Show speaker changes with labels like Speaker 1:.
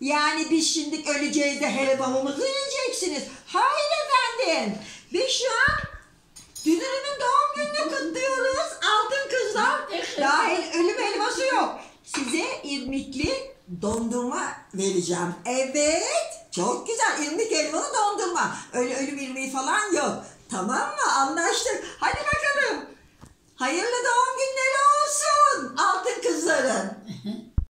Speaker 1: Yani biz şimdi öleceğiz de helvamızı yiyeceksiniz. Hayır efendim. Biz şu an Dünürümün doğum gününü kutluyoruz. Altın kızlar. Dahil ölüm helvası yok. Size irmikli dondurma vereceğim. Evet. Çok güzel. İrmik helvalı dondurma. Öyle ölüm irmiği falan yok. Tamam mı? Anlaştık. Hadi bakalım. Hayırlı doğum günleri olsun altın kızların.